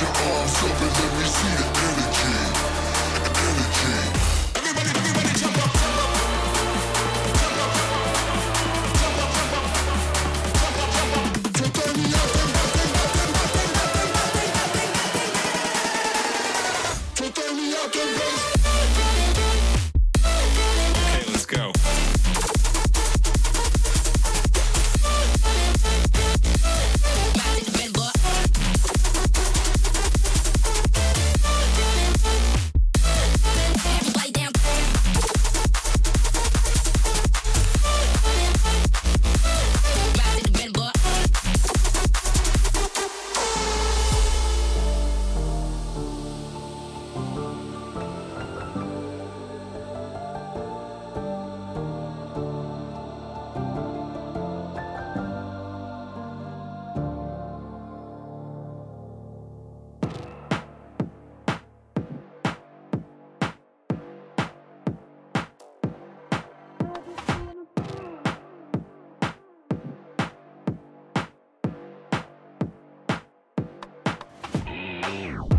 your arms up and let me see the energy. Música